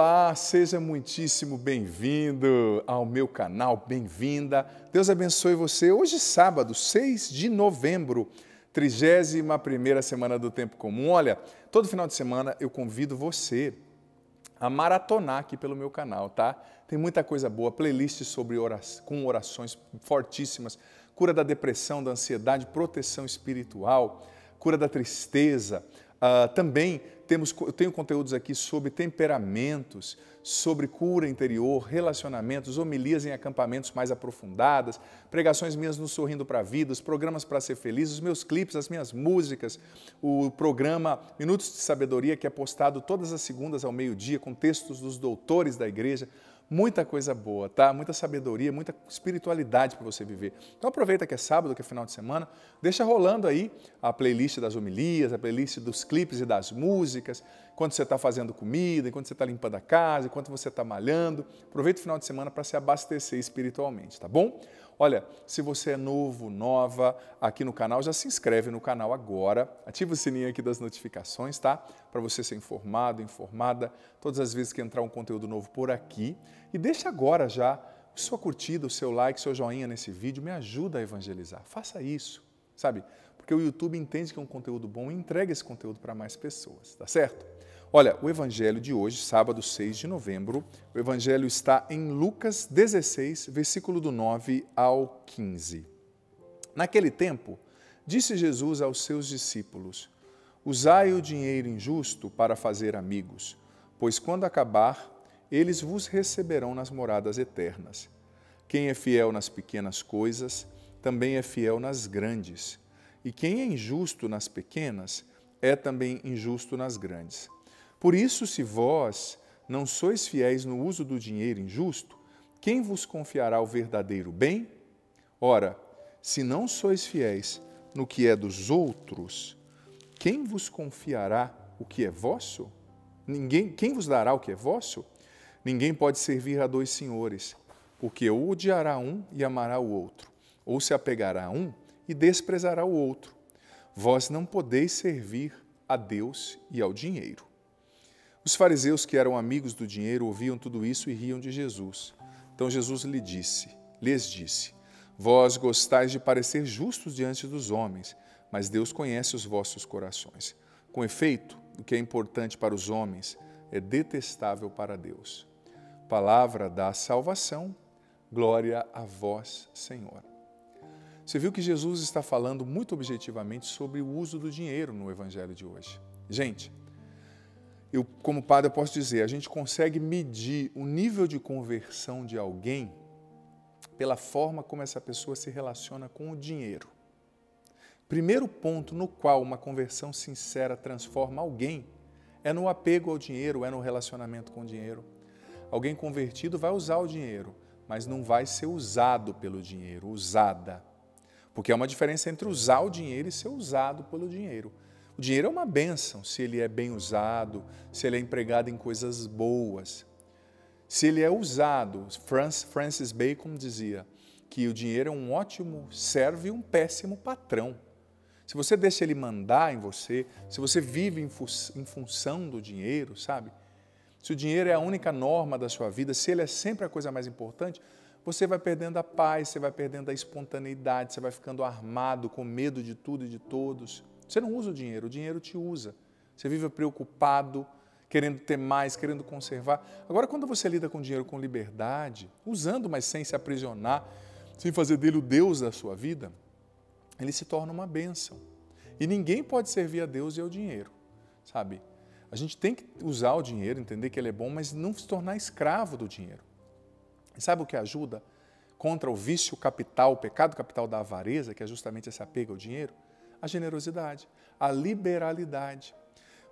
Olá, seja muitíssimo bem-vindo ao meu canal, bem-vinda. Deus abençoe você. Hoje, sábado, 6 de novembro, 31 semana do Tempo Comum. Olha, todo final de semana eu convido você a maratonar aqui pelo meu canal, tá? Tem muita coisa boa, playlist sobre com orações fortíssimas, cura da depressão, da ansiedade, proteção espiritual, cura da tristeza, Uh, também temos, eu tenho conteúdos aqui sobre temperamentos, sobre cura interior, relacionamentos, homilias em acampamentos mais aprofundadas, pregações minhas no Sorrindo para a Vida, os programas para ser feliz, os meus clipes, as minhas músicas, o programa Minutos de Sabedoria, que é postado todas as segundas ao meio-dia, com textos dos doutores da igreja muita coisa boa, tá? Muita sabedoria, muita espiritualidade para você viver. Então aproveita que é sábado, que é final de semana, deixa rolando aí a playlist das homilias, a playlist dos clipes e das músicas, enquanto você está fazendo comida, enquanto você está limpando a casa, enquanto você está malhando. Aproveita o final de semana para se abastecer espiritualmente, tá bom? Olha, se você é novo, nova aqui no canal, já se inscreve no canal agora, ativa o sininho aqui das notificações, tá? Para você ser informado, informada todas as vezes que entrar um conteúdo novo por aqui. E deixa agora já sua curtida, o seu like, seu joinha nesse vídeo, me ajuda a evangelizar. Faça isso, sabe? Porque o YouTube entende que é um conteúdo bom e entrega esse conteúdo para mais pessoas, tá certo? Olha, o evangelho de hoje, sábado 6 de novembro, o evangelho está em Lucas 16, versículo do 9 ao 15. Naquele tempo, disse Jesus aos seus discípulos: Usai o dinheiro injusto para fazer amigos, pois quando acabar, eles vos receberão nas moradas eternas. Quem é fiel nas pequenas coisas, também é fiel nas grandes. E quem é injusto nas pequenas, é também injusto nas grandes. Por isso, se vós não sois fiéis no uso do dinheiro injusto, quem vos confiará o verdadeiro bem? Ora, se não sois fiéis no que é dos outros, quem vos confiará o que é vosso? Ninguém, quem vos dará o que é vosso? Ninguém pode servir a dois senhores, porque ou odiará um e amará o outro, ou se apegará a um e desprezará o outro. Vós não podeis servir a Deus e ao dinheiro. Os fariseus que eram amigos do dinheiro ouviam tudo isso e riam de Jesus. Então Jesus lhe disse, lhes disse: Vós gostais de parecer justos diante dos homens, mas Deus conhece os vossos corações. Com efeito, o que é importante para os homens é detestável para Deus. Palavra da salvação, glória a vós, Senhor. Você viu que Jesus está falando muito objetivamente sobre o uso do dinheiro no evangelho de hoje. Gente, eu, como padre, eu posso dizer, a gente consegue medir o nível de conversão de alguém pela forma como essa pessoa se relaciona com o dinheiro. Primeiro ponto no qual uma conversão sincera transforma alguém é no apego ao dinheiro, é no relacionamento com o dinheiro. Alguém convertido vai usar o dinheiro, mas não vai ser usado pelo dinheiro, usada. Porque há uma diferença entre usar o dinheiro e ser usado pelo dinheiro. O dinheiro é uma bênção se ele é bem usado, se ele é empregado em coisas boas. Se ele é usado, Francis Bacon dizia que o dinheiro é um ótimo servo e um péssimo patrão. Se você deixa ele mandar em você, se você vive em, fu em função do dinheiro, sabe? Se o dinheiro é a única norma da sua vida, se ele é sempre a coisa mais importante, você vai perdendo a paz, você vai perdendo a espontaneidade, você vai ficando armado, com medo de tudo e de todos. Você não usa o dinheiro, o dinheiro te usa. Você vive preocupado, querendo ter mais, querendo conservar. Agora, quando você lida com dinheiro com liberdade, usando, mas sem se aprisionar, sem fazer dele o Deus da sua vida, ele se torna uma bênção. E ninguém pode servir a Deus e ao dinheiro, sabe? A gente tem que usar o dinheiro, entender que ele é bom, mas não se tornar escravo do dinheiro. E sabe o que ajuda contra o vício capital, o pecado capital da avareza, que é justamente esse apego ao dinheiro? A generosidade, a liberalidade.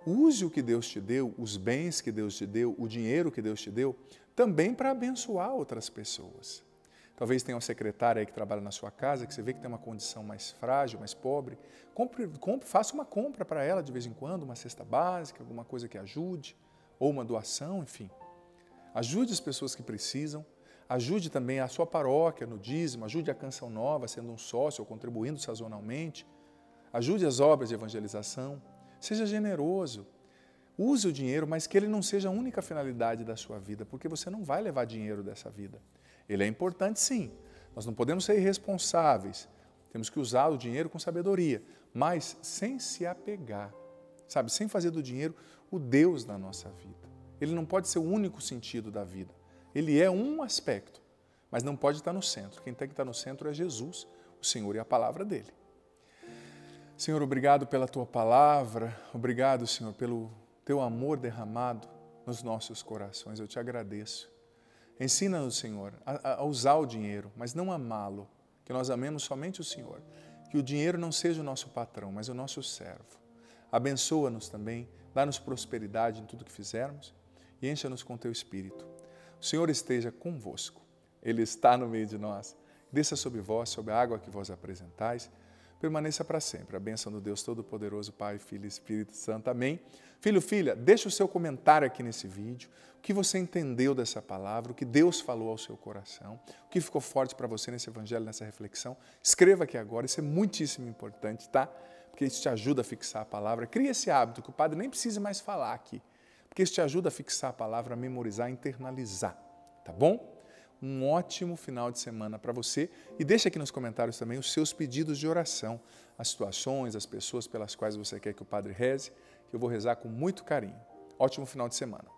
Use o que Deus te deu, os bens que Deus te deu, o dinheiro que Deus te deu, também para abençoar outras pessoas. Talvez tenha uma secretária aí que trabalha na sua casa, que você vê que tem uma condição mais frágil, mais pobre. Compre, compre, faça uma compra para ela de vez em quando, uma cesta básica, alguma coisa que ajude, ou uma doação, enfim. Ajude as pessoas que precisam. Ajude também a sua paróquia no dízimo, ajude a Canção Nova sendo um sócio ou contribuindo sazonalmente. Ajude as obras de evangelização. Seja generoso. Use o dinheiro, mas que ele não seja a única finalidade da sua vida, porque você não vai levar dinheiro dessa vida. Ele é importante sim. Nós não podemos ser irresponsáveis. Temos que usar o dinheiro com sabedoria, mas sem se apegar, sabe? Sem fazer do dinheiro o Deus da nossa vida. Ele não pode ser o único sentido da vida. Ele é um aspecto, mas não pode estar no centro. Quem tem que estar no centro é Jesus, o Senhor e a palavra dele. Senhor, obrigado pela tua palavra, obrigado, Senhor, pelo teu amor derramado nos nossos corações. Eu te agradeço. Ensina-nos, Senhor, a, a, usar o dinheiro, mas não amá-lo, que nós amemos somente o Senhor. Que o dinheiro não seja o nosso patrão, mas o nosso servo. Abençoa-nos também, dá-nos prosperidade em tudo que fizermos e encha-nos com teu espírito. O Senhor esteja convosco, Ele está no meio de nós. Desça sobre vós, sobre a água que vós apresentais permaneça para sempre. A bênção do Deus Todo-Poderoso, Pai, Filho e Espírito Santo. Amém. Filho, filha, deixa o seu comentário aqui nesse vídeo. O que você entendeu dessa palavra, o que Deus falou ao seu coração, o que ficou forte para você nesse evangelho, nessa reflexão. Escreva aqui agora, isso é muitíssimo importante, tá? Porque isso te ajuda a fixar a palavra. Cria esse hábito que o padre nem precisa mais falar aqui, porque isso te ajuda a fixar a palavra, a memorizar, a internalizar, tá bom? Um ótimo final de semana para você e deixe aqui nos comentários também os seus pedidos de oração, as situações, as pessoas pelas quais você quer que o Padre reze, que eu vou rezar com muito carinho. Ótimo final de semana.